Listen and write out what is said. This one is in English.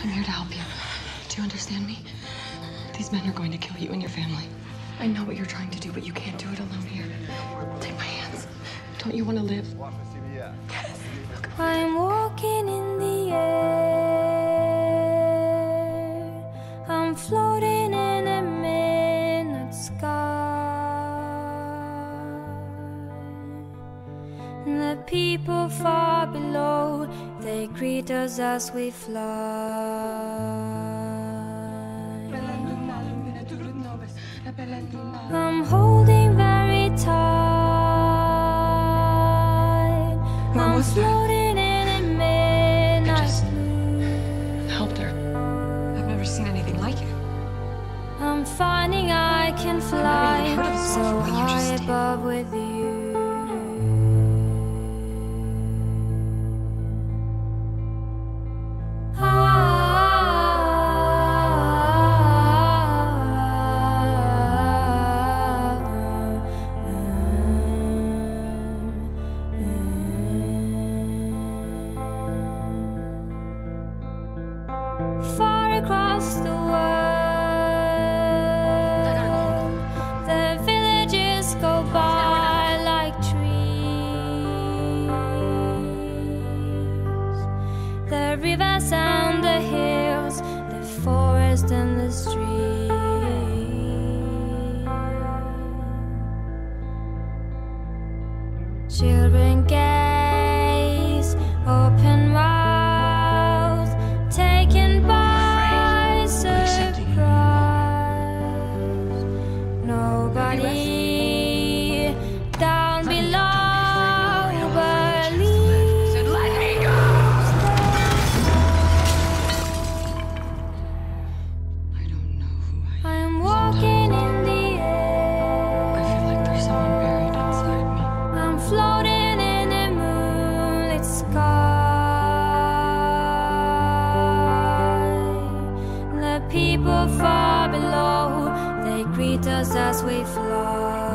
I'm here to help you. Do you understand me? These men are going to kill you and your family. I know what you're trying to do, but you can't do it alone here. Take my hands. Don't you want to live? I'm walking in the air. I'm floating in a midnight sky. And the people far below, they greet us as we fly. I'm holding very tight. I'm floating in a midnight just- blue. Helped her. I've never seen anything like it. I'm finding I can fly even heard of this so you high just above with you. rivers and the hills, the forest and the street. Children get We fly.